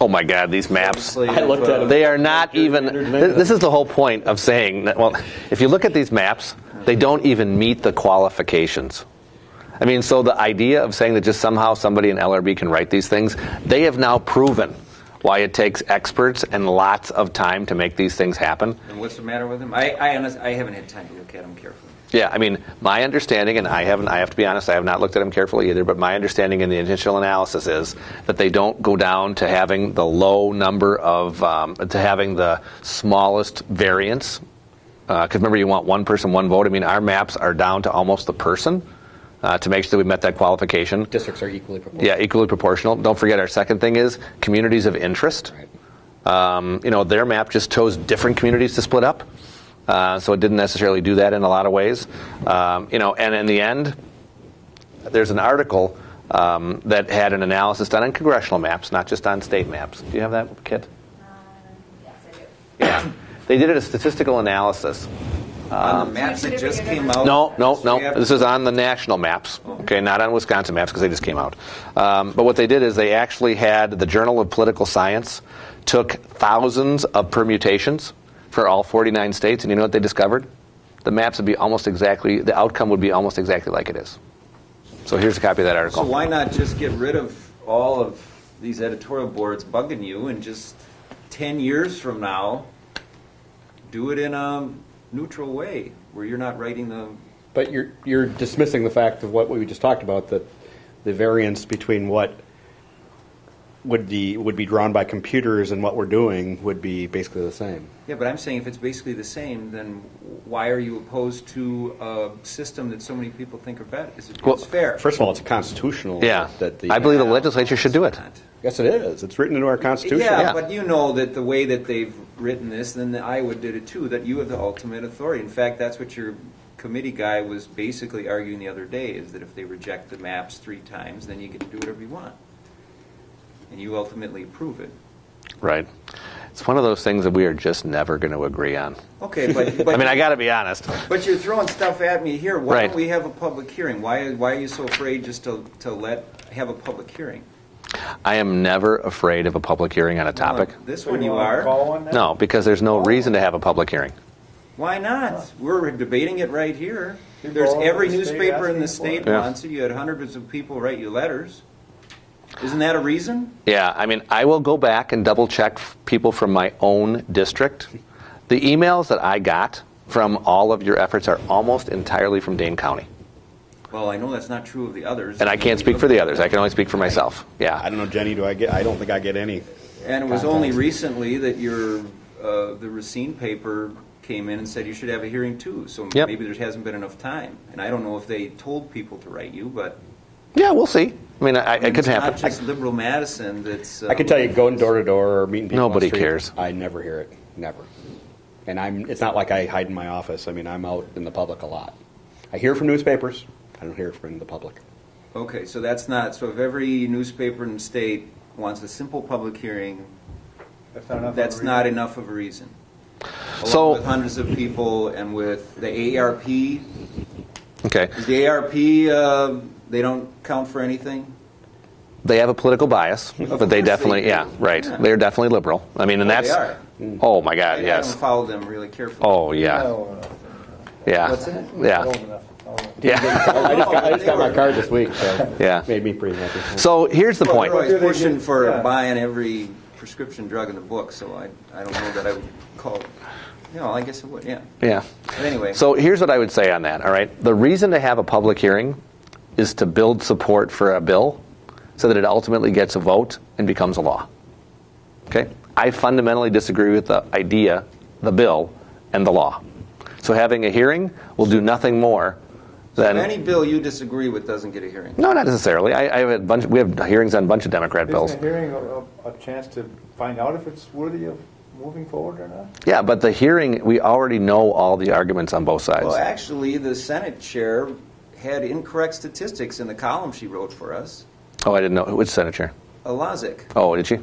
Oh my God, these maps. I looked at uh, them. They are not even. This is the whole point of saying that. Well, if you look at these maps, they don't even meet the qualifications. I mean, so the idea of saying that just somehow somebody in LRB can write these things, they have now proven why it takes experts and lots of time to make these things happen. And what's the matter with them? I, I, honest, I haven't had time to look at them carefully. Yeah, I mean, my understanding, and I haven't, I have to be honest, I have not looked at them carefully either, but my understanding in the initial analysis is that they don't go down to having the low number of, um, to having the smallest variance. Because remember, you want one person, one vote. I mean, our maps are down to almost the person uh, to make sure that we met that qualification. Districts are equally proportional. Yeah, equally proportional. Don't forget, our second thing is communities of interest. Um, you know, their map just chose different communities to split up, uh, so it didn't necessarily do that in a lot of ways. Um, you know, and in the end, there's an article um, that had an analysis done on congressional maps, not just on state maps. Do you have that, Kit? Yes, I do. Yeah, they did a statistical analysis. On the maps that just came out. No, no, no. This is on the national maps. Okay, not on Wisconsin maps because they just came out. Um, but what they did is they actually had the Journal of Political Science took thousands of permutations for all 49 states, and you know what they discovered? The maps would be almost exactly the outcome would be almost exactly like it is. So here's a copy of that article. So why not just get rid of all of these editorial boards bugging you and just 10 years from now, do it in a neutral way where you're not writing the, But you're, you're dismissing the fact of what we just talked about, that the variance between what would be, would be drawn by computers and what we're doing would be basically the same. yeah, but I'm saying if it's basically the same, then why are you opposed to a system that so many people think are better? Is it, Well, it's fair. First of all, it's a constitutional. yeah, That the, I believe the legislature should do it. Not. Yes, it is. It's written into our Constitution. Yeah, Yeah. but you know that the way that they've written this, then the Iowa did it too, that you have the ultimate authority. In fact, that's what your committee guy was basically arguing the other day, is that if they reject the maps three times, then you get to do whatever you want. And you ultimately approve it. Right. It's one of those things that we are just never going to agree on. Okay, but, but. I mean, I got to be honest. But you're throwing stuff at me here. Why Right. don't we have a public hearing? Why, why are you so afraid just to, to let, have a public hearing? I am never afraid of a public hearing on a topic. This one you are. Call one then? No, because there's no reason to have a public hearing. Why not? We're debating it right here. There's every newspaper in the state it. Yeah. wants it. You had hundreds of people write you letters. Isn't that a reason? Yeah, I mean, I will go back and double check people from my own district. The emails that I got from all of your efforts are almost entirely from Dane County. Well, I know that's not true of the others. And I can't speak for the others. I can only speak for myself. Yeah. I don't know, Jenny, do I get, I don't think I get any. And it was only recently that your, uh, the Racine paper came in and said you should have a hearing too. So Yep. maybe there hasn't been enough time. And I don't know if they told people to write you, but Yeah, we'll see. I mean, I, it could happen. it's not just liberal Madison that's. I can tell you, going door to door or meeting people on the Nobody street, cares. I never hear it, never. And I'm. It's not like I hide in my office. I mean, I'm out in the public a lot. I hear from newspapers. I don't hear from the public. Okay, so that's not, so if every newspaper in the state wants a simple public hearing, That's not enough. of a that's reason. not enough of a reason. So- with hundreds of people and with the AARP. Okay. is the AARP. uh, they don't count for anything? They have a political bias, but they course they definitely, yeah, right. Yeah. They're definitely liberal. I mean, and Oh, that's. they are. Oh my God, I- I yes. don't follow them really carefully. Oh yeah, No, enough. yeah, What's it? yeah, Old enough. Oh. yeah, I just got, I just got my card this week, so yeah. made me pretty happy. So here's the Well, point. They're always pushing for yeah. buying every prescription drug in the book, so I, I don't know that I would call, you know, I guess it would, yeah. Yeah. But anyway. So here's what I would say on that. All right. The reason to have a public hearing is to build support for a bill, so that it ultimately gets a vote and becomes a law. Okay. I fundamentally disagree with the idea, the bill, and the law. So having a hearing will do nothing more than. Any bill you disagree with doesn't get a hearing. no, not necessarily. I, I have a bunch. We have hearings on a bunch of Democrat bills. Isn't a hearing a, a, a chance to find out if it's worthy of moving forward or not? Yeah, but the hearing, we already know all the arguments on both sides. Well, actually, the Senate chair had incorrect statistics in the column she wrote for us. oh, I didn't know which Senate chair. A Oh, did she?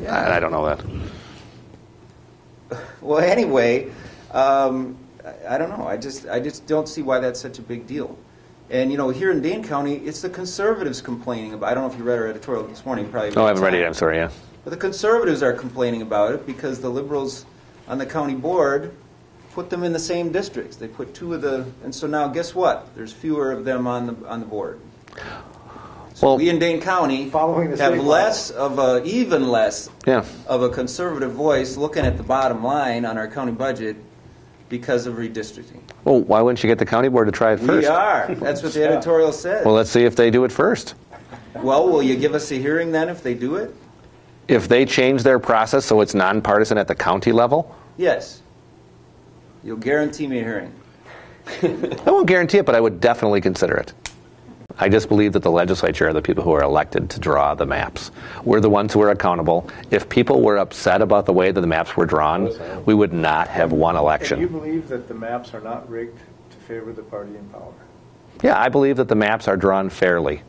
Yeah. I, I don't know that. Well, anyway, um, I, I don't know. I just, I just don't see why that's such a big deal. And you know, here in Dane County, it's the conservatives complaining about. I don't know if you read our editorial this morning. Probably. Oh, I haven't read it. I'm sorry. Yeah. But the conservatives are complaining about it because the liberals on the county board put them in the same districts. They put two of the, and so now guess what? There's fewer of them on the, on the board. So Well- we in Dane County Following the have state less of a, even less Yeah. of a conservative voice looking at the bottom line on our county budget because of redistricting. Well, why wouldn't you get the county board to try it first? We are. That's what the editorial says. Well, let's see if they do it first. Well, will you give us a hearing then if they do it? If they change their process so it's nonpartisan at the county level, Yes. You'll guarantee me a hearing. I won't guarantee it, but I would definitely consider it. I just believe that the legislature are the people who are elected to draw the maps. We're the ones who are accountable. If people were upset about the way that the maps were drawn, we would not have won election. Do you believe that the maps are not rigged to favor the party in power? Yeah, I believe that the maps are drawn fairly.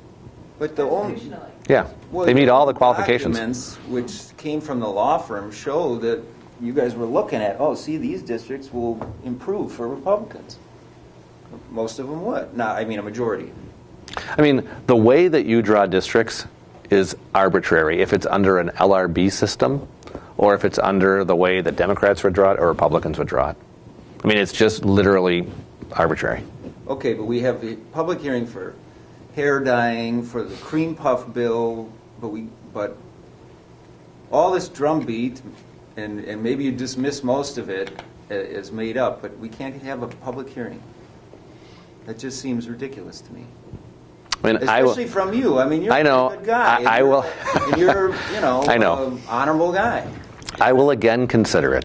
But the only Yeah, well, they meet all the qualifications. Documents which came from the law firm show that you guys were looking at. Oh, see, these districts will improve for Republicans. Most of them would. Not, I mean, a majority. I mean, the way that you draw districts is arbitrary. If it's under an LRB system, or if it's under the way that Democrats would draw it or Republicans would draw it. I mean, it's just literally arbitrary. Okay, but we have the public hearing for hair dyeing, for the cream puff bill, but we, but all this drumbeat, and, and maybe you dismiss most of it uh, as made up, but we can't have a public hearing. That just seems ridiculous to me. I mean, I will, Especially from you. I mean, you're I know. a good guy. I- I will- you're, you know, I know. an honorable guy. I will again consider it.